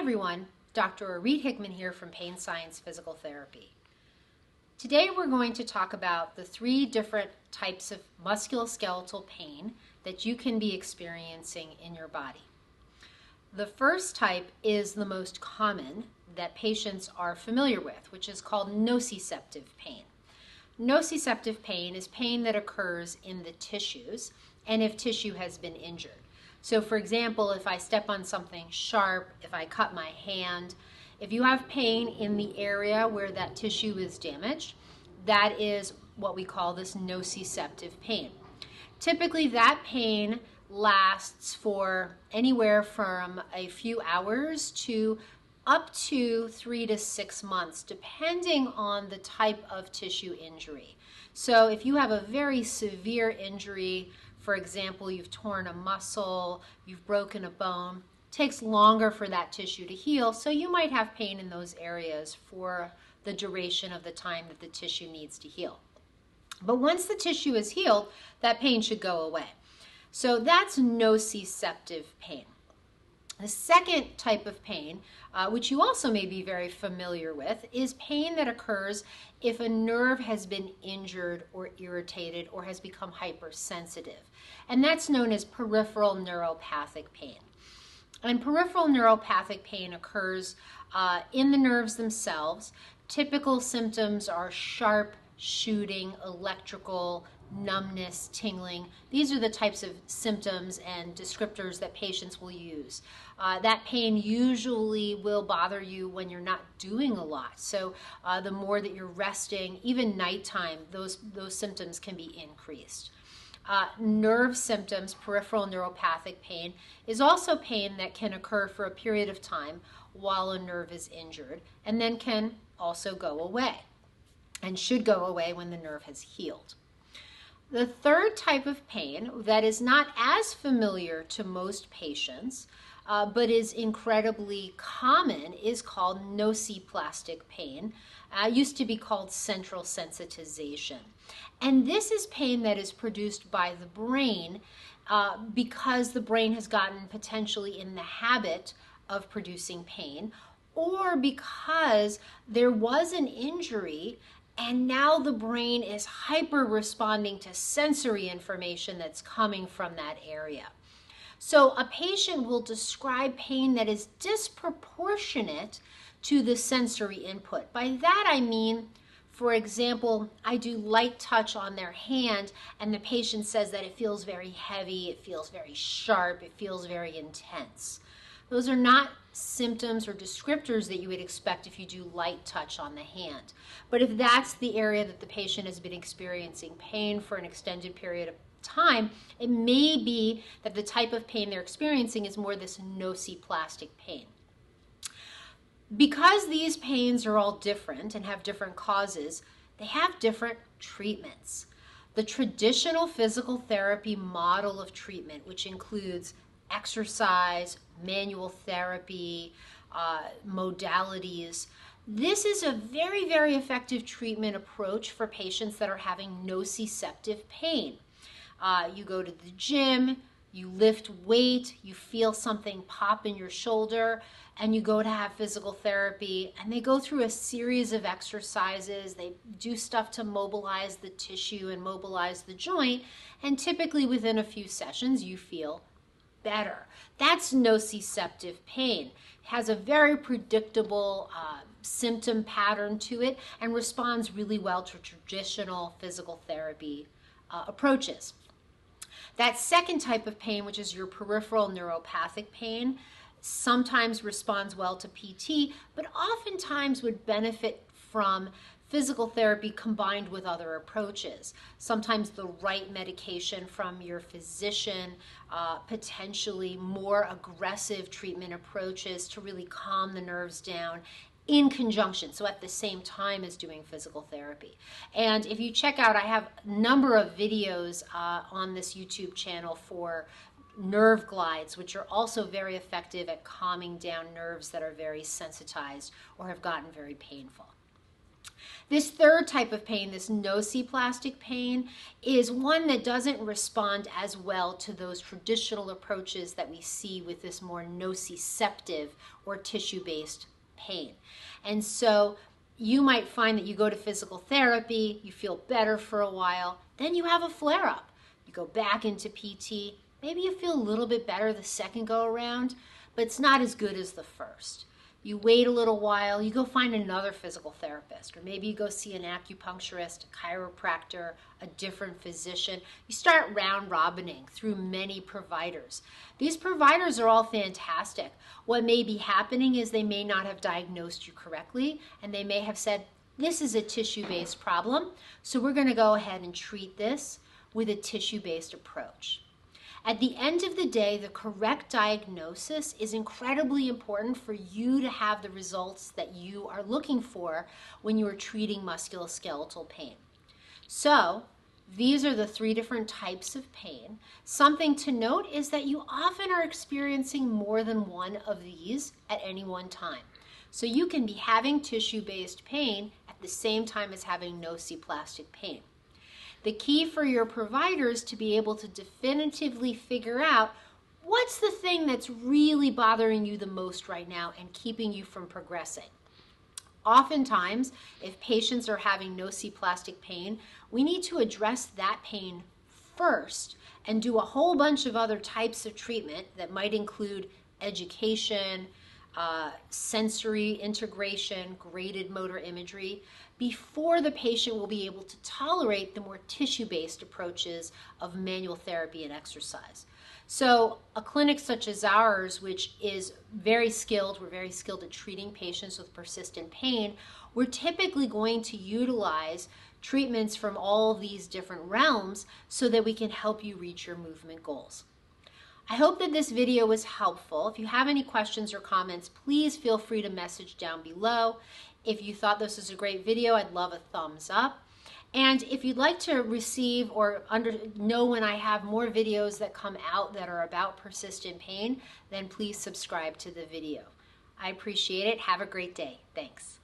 everyone, Dr. Orit Hickman here from Pain Science Physical Therapy. Today we're going to talk about the three different types of musculoskeletal pain that you can be experiencing in your body. The first type is the most common that patients are familiar with, which is called nociceptive pain. Nociceptive pain is pain that occurs in the tissues and if tissue has been injured. So, for example, if I step on something sharp, if I cut my hand, if you have pain in the area where that tissue is damaged, that is what we call this nociceptive pain. Typically, that pain lasts for anywhere from a few hours to up to three to six months, depending on the type of tissue injury. So, if you have a very severe injury, for example, you've torn a muscle, you've broken a bone, takes longer for that tissue to heal, so you might have pain in those areas for the duration of the time that the tissue needs to heal. But once the tissue is healed, that pain should go away. So that's nociceptive pain. The second type of pain, uh, which you also may be very familiar with, is pain that occurs if a nerve has been injured or irritated or has become hypersensitive. And that's known as peripheral neuropathic pain. And peripheral neuropathic pain occurs uh, in the nerves themselves. Typical symptoms are sharp, shooting, electrical, numbness, tingling. These are the types of symptoms and descriptors that patients will use. Uh, that pain usually will bother you when you're not doing a lot. So uh, the more that you're resting, even nighttime, those, those symptoms can be increased. Uh, nerve symptoms, peripheral neuropathic pain, is also pain that can occur for a period of time while a nerve is injured and then can also go away and should go away when the nerve has healed. The third type of pain that is not as familiar to most patients, uh, but is incredibly common, is called nociplastic pain. Uh, used to be called central sensitization. And this is pain that is produced by the brain uh, because the brain has gotten potentially in the habit of producing pain, or because there was an injury and now the brain is hyper responding to sensory information that's coming from that area. So a patient will describe pain that is disproportionate to the sensory input. By that I mean, for example, I do light touch on their hand, and the patient says that it feels very heavy, it feels very sharp, it feels very intense. Those are not symptoms or descriptors that you would expect if you do light touch on the hand. But if that's the area that the patient has been experiencing pain for an extended period of time, it may be that the type of pain they're experiencing is more this nociplastic pain. Because these pains are all different and have different causes, they have different treatments. The traditional physical therapy model of treatment, which includes exercise, manual therapy, uh, modalities. This is a very, very effective treatment approach for patients that are having nociceptive pain. Uh, you go to the gym, you lift weight, you feel something pop in your shoulder, and you go to have physical therapy. And they go through a series of exercises. They do stuff to mobilize the tissue and mobilize the joint. And typically within a few sessions, you feel better. That's nociceptive pain. It has a very predictable uh, symptom pattern to it and responds really well to traditional physical therapy uh, approaches. That second type of pain, which is your peripheral neuropathic pain, sometimes responds well to PT, but oftentimes would benefit from physical therapy combined with other approaches. Sometimes the right medication from your physician, uh, potentially more aggressive treatment approaches to really calm the nerves down in conjunction, so at the same time as doing physical therapy. And if you check out, I have a number of videos uh, on this YouTube channel for nerve glides, which are also very effective at calming down nerves that are very sensitized or have gotten very painful. This third type of pain, this nociplastic pain, is one that doesn't respond as well to those traditional approaches that we see with this more nociceptive or tissue based pain. And so you might find that you go to physical therapy, you feel better for a while, then you have a flare up. You go back into PT, maybe you feel a little bit better the second go around, but it's not as good as the first. You wait a little while, you go find another physical therapist, or maybe you go see an acupuncturist, a chiropractor, a different physician. You start round robining through many providers. These providers are all fantastic. What may be happening is they may not have diagnosed you correctly, and they may have said, This is a tissue based problem, so we're going to go ahead and treat this with a tissue based approach. At the end of the day, the correct diagnosis is incredibly important for you to have the results that you are looking for when you are treating musculoskeletal pain. So, these are the three different types of pain. Something to note is that you often are experiencing more than one of these at any one time. So you can be having tissue based pain at the same time as having nociplastic pain. The key for your providers to be able to definitively figure out what's the thing that's really bothering you the most right now and keeping you from progressing. Oftentimes, if patients are having nociplastic pain, we need to address that pain first and do a whole bunch of other types of treatment that might include education, uh, sensory integration, graded motor imagery, before the patient will be able to tolerate the more tissue based approaches of manual therapy and exercise. So, a clinic such as ours, which is very skilled, we're very skilled at treating patients with persistent pain, we're typically going to utilize treatments from all these different realms so that we can help you reach your movement goals. I hope that this video was helpful. If you have any questions or comments, please feel free to message down below. If you thought this was a great video, I'd love a thumbs up. And if you'd like to receive or under, know when I have more videos that come out that are about persistent pain, then please subscribe to the video. I appreciate it. Have a great day. Thanks.